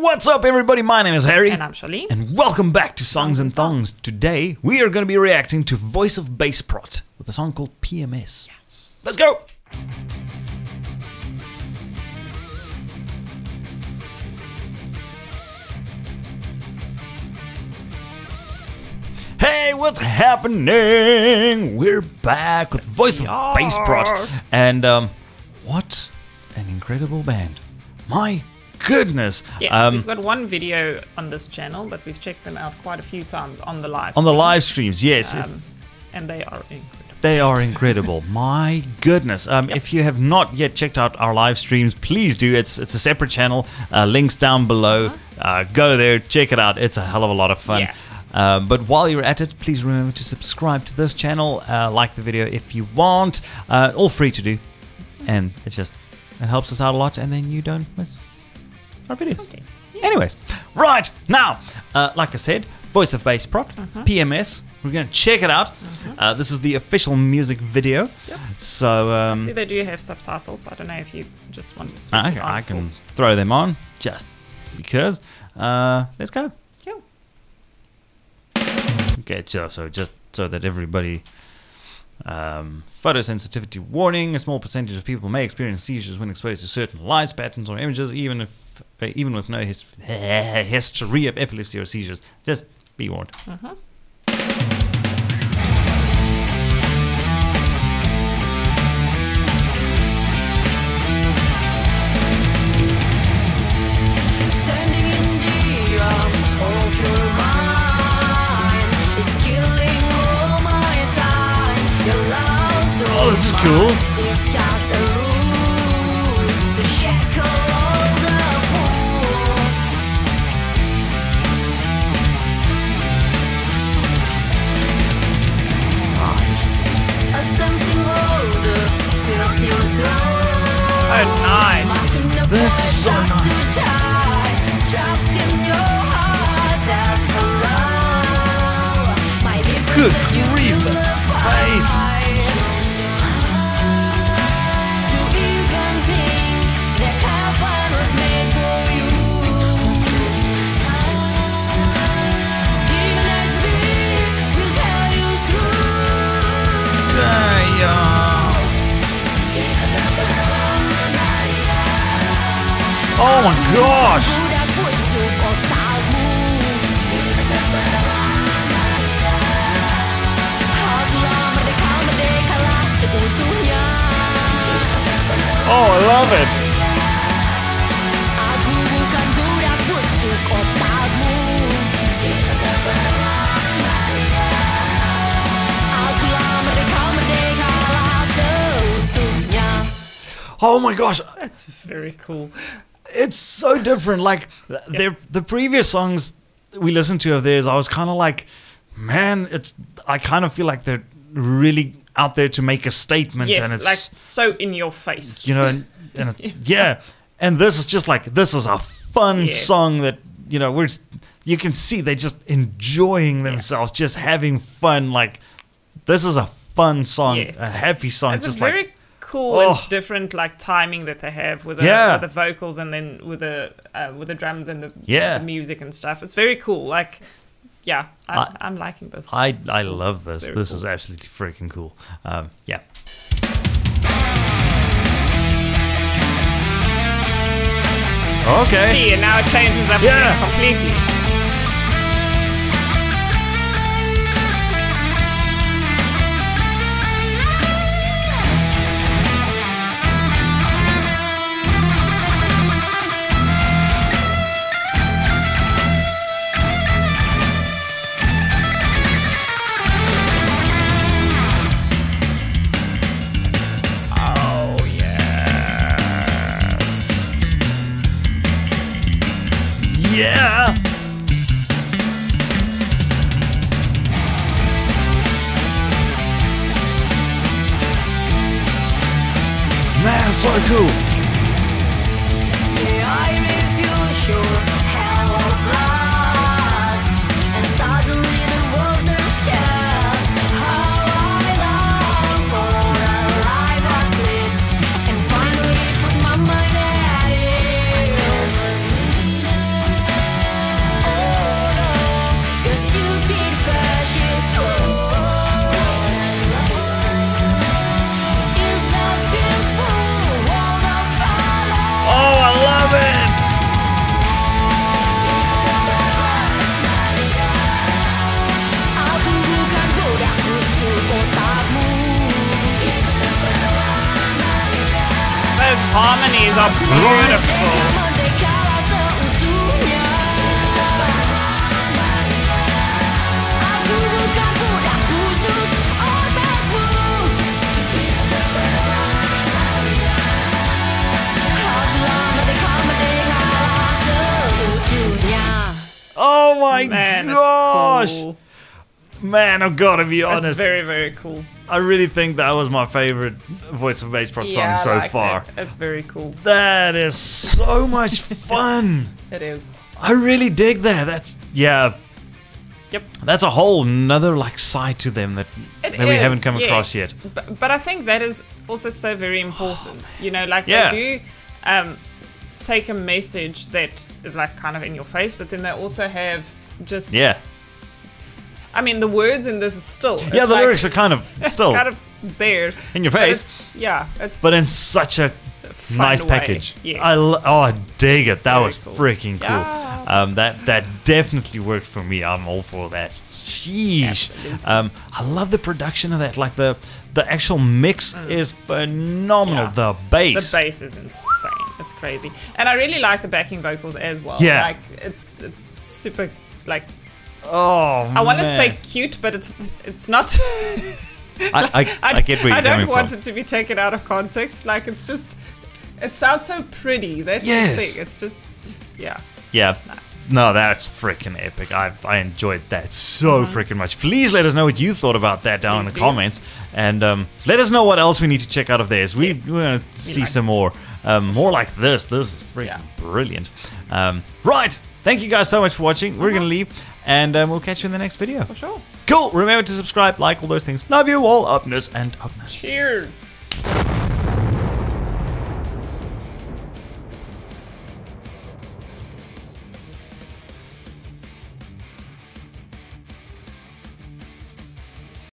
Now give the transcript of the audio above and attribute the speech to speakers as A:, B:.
A: what's up, everybody? My name is Harry.
B: And I'm Sharlene.
A: And welcome back to Songs and Thongs. Today, we are going to be reacting to Voice of Baceprot with a song called PMS. Yes. Let's go! Hey, what's happening? We're back with Voice of Baceprot. And, um, what an incredible band. My goodness.
B: Yes,
A: um,
B: we've got one video on this channel, but we've checked them out quite a few times on the live.
A: on the live streams, yes. if-
B: Um, and they are incredible.
A: They are incredible. My goodness. Um,
B: Yep.
A: If you have not yet checked out our live streams, please do. It's it's a separate channel. Uh, links down below. Uh, go there, check it out. It's a hell of a lot of fun.
B: Yes.
A: Uh, but while you're at it, please remember to subscribe to this channel. Uh, like the video if you want. Uh, all free to do. And it's just, it helps us out a lot. And then you don't miss our videos.
B: Okay.
A: Anyways, right now, uh, like I said, Voice of Baceprot,
B: Uh-huh.
A: PMS. We're gonna check it out. Uh, this is the official music video.
B: Yep.
A: So um,
B: See, they do have subtitles. I don't know if you just want to switch
A: I,
B: it on
A: I
B: for-
A: can throw them on just because. Uh, let's go.
B: Cool.
A: Okay, so, so just so that everybody. Um, photosensitivity warning: A small percentage of people may experience seizures when exposed to certain lights, patterns, or images, even if, uh, even with no his- history of epilepsy or seizures. Just be warned.
B: Uh-huh.
C: Standing in the arms of your mind is killing all my time. Your love
A: Oh, this is cool. This is so nice. Good grief, Oh my gosh. Oh, I love it. Oh my gosh.
B: That's very cool.
A: It's so different. Like th- their the previous songs we listened to of theirs, I was kind of like, man, it's. I kind of feel like they're really out there to make a statement,
B: Yes,
A: and it's
B: like so in your face.
A: you know, and, and yeah, and this is just like this is a fun
B: Yes.
A: song that you know we're. You can see they're just enjoying themselves, just having fun. Like this is a fun song,
B: Yes.
A: a happy song.
B: It's
A: just
B: a very
A: like
B: cool
A: Oh.
B: and different like timing that they have with the,
A: Yeah.
B: with the vocals and then with the uh, with the drums and the,
A: Yeah.
B: the music and stuff. It's very cool. Like, yeah, I, am liking this.
A: I
B: It's
A: I
B: cool.
A: love this. This
B: cool.
A: is absolutely freaking cool. Um, yeah. Okay.
B: See, and now it changes up
A: Yeah.
B: completely. Yeah.
A: Man, so cool.
B: Harmonies are beautiful.
C: Merdeka seutuhnya Aku bukan budak busuk otakmu Akulah merdeka merdeka seutuhnya
A: Oh my
B: Man,
A: gosh,
B: cool.
A: man! I've got to be
B: That's
A: honest.
B: very, very cool.
A: I really think that was my favorite voice of Baceprot song
B: I
A: so
B: like
A: far.
B: That. That's very cool.
A: That is so much fun.
B: It is.
A: I really dig that. That's yeah.
B: Yep.
A: That's a whole another like side to them that,
B: It
A: that we haven't come across yet.
B: But, but I think that is also so very important. You know, like
A: Yeah.
B: they do um, take a message that is like kind of in your face, but then they also have just.
A: Yeah.
B: I mean, the words in this is still.
A: Yeah, the
B: like
A: lyrics are kind of still
B: kind of there
A: in your face,
B: yeah, it's
A: but in such a nice
B: way.
A: package.
B: Yes.
A: I l- oh, I dig it. That
B: Very
A: was
B: cool.
A: freaking cool.
B: Yeah.
A: Um, that that definitely worked for me. I'm all for that. Sheesh. Um, I love the production of that. Like the the actual mix is phenomenal.
B: Mm. Yeah.
A: The bass.
B: The bass is insane. It's crazy, and I really like the backing vocals as well.
A: Yeah.
B: like it's it's super like
A: Oh,
B: I want to say cute, but it's it's not.
A: I, I, I, get where
B: I don't want
A: from.
B: it to be taken out of context. Like it's just, it sounds so pretty. That's
A: Yes.
B: the thing. It's just, yeah.
A: Yeah.
B: Nice.
A: No, that's freaking epic. I I enjoyed that so freaking much. Please let us know what you thought about that down in the
B: Mm-hmm. Do.
A: comments, and um, let us know what else we need to check out of theirs. We,
B: Yes.
A: we want to see
B: like
A: some more, um, more like this. This is freaking
B: Yeah.
A: brilliant. Um, right, thank you guys so much for watching. We're
B: Uh-huh.
A: gonna leave, and um, we'll catch you in the next video.
B: For sure.
A: Cool. Remember to subscribe, like all those things. Love you all. Upness and upness.
B: Cheers.